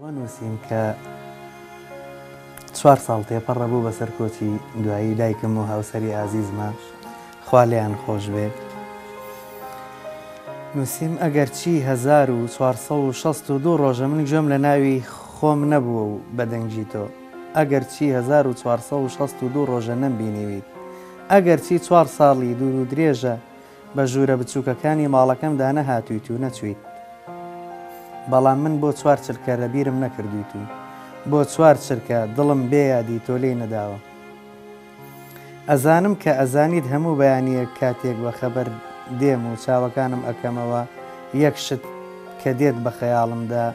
ئەوە نووسیم کە چوار ساڵ تێپەڕە بوو بەسەر کۆچی دوایی دایکم و هاوسەری ئازیزمە خوا لێیان خۆش بێ نووسیم ئەگەرچی 1962 ڕۆژە من گوێم لە ناوی خۆم نەبووە و بەدەنگی تۆ ئەگەرچی 1962 ڕۆژە نەمبینیویت ئەگەرچی چوار ساڵی دوور و درێژە بە ژوورە بچووکەکانی ماڵەکەمدا نەهاتوویت و نەچوویت. بەڵام من بۆ چوار چرکە لەبیرم نەکردوویت و بۆ چوار چرکە دڵم بێ یادی تۆ لێی نەداوە. ئەزانم کە ئەزانیت هەموو بەیانییەک کاتێک بە خەبەر دێم و چاوەکانم ئەکەمەوە یەک شت کە دێت بە خەیاڵمدا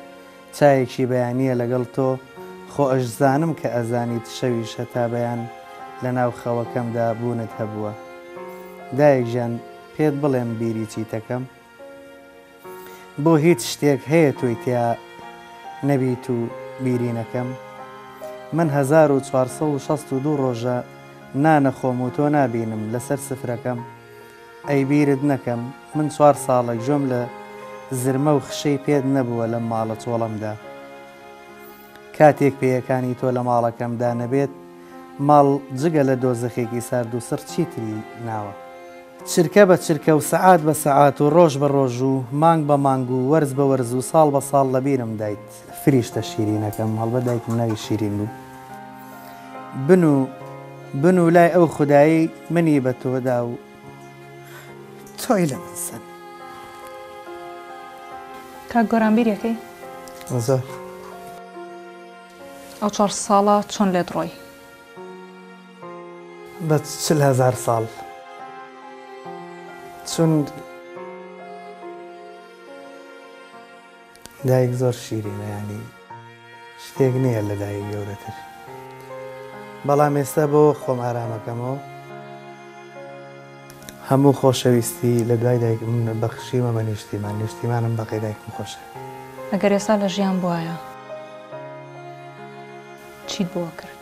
چایەکی بەیانیە لەگەڵ تۆ خۆ ئەشزانم کە ئەزانیت شەویش هەتا بەیان لەناو خەوەکەمدا بوونت هەبووە دایە گیان پێت بڵێم بیری چیتەکەم بۆ هیچ شتێک هەیە تۆی تیا نەبیت و بیری نەکەم من هەزار و چوار سەد و شەست و دوو ڕۆژە نانەخۆم و تۆ نابینم لەسەر سفرەکەم ئەی بیرت نەکەم من چوار ساڵە گوێم لە زرمە و خشەی پێت نەبووە لەم ماڵە چۆڵەمدا. کاتێک پێیەکانی تۆ لە ماڵەکەمدا نەبێت، ماڵ جگە لە دۆزەخێکی سارد و سڕ چیتری ناوە. چرکە بە چرکە و سەعات بە سەعات و ڕۆژ بە ڕۆژ و مانگ بە مانگ و وەرز بە وەرز و ساڵ بە ساڵ لەبیرمدایت. فریشتە شیرینەکەم هەڵبەت دایکم ناوی شیرین بوو بن و بن و لای ئەو خودایی منی بە تۆدا و تۆی لە من سەن کاک گۆران بیرەکەی زۆر ئەو چوار ساڵە چۆن لێت ڕۆی بە چل هەزار ساڵ چون دایک زۆر شیرینە یانی شتێک نییە لە دایک گەورەتر بەڵام ئێستا بۆ خۆم ئارامەکەمەوە هەموو خۆشەویستی لە دوای دایک من بەخشیمە بە نیشتیمان نیشتیمانم بەقی دایکم خۆشە ئەگەر ئێستا لە ژیان بواە چیت بۆ کرد؟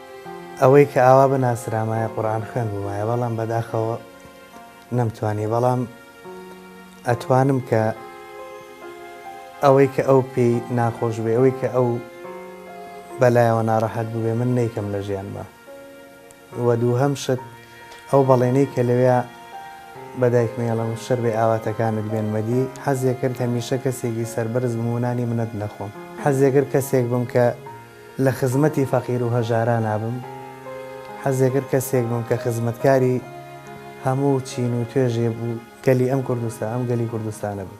ئەوەی کە ئاوا بناسرامایە قورئان خوێن بوومایە بەڵام بەداخەوە نەمتوانی بەڵام ئەتوانم کە ئەوەی کە ئەو پێی ناخۆش بێ ئەوەی کە ئەو بەلایەوە ناڕەحەت بووێ من نیکەم لە ژیانما وە دوو هەم شت ئەو بەڵێنەی کە لەوێ بەدایک مێڵم شەر بێ ئاواتەکانت بێن مەدی حەزێکرد هەمیشە کەسێکی سەربەرز بمونانی منەت نەخۆم حەزێگر کەسێک بم کە لە خزمەتی فەقیر و هەژارانا بم، حەزێکرد کەسێک بم کە خزمەتکاری هەموو چین و توێژێ بوو گەلی ئەم کوردستا ئەم گەلی کوردستانە بم.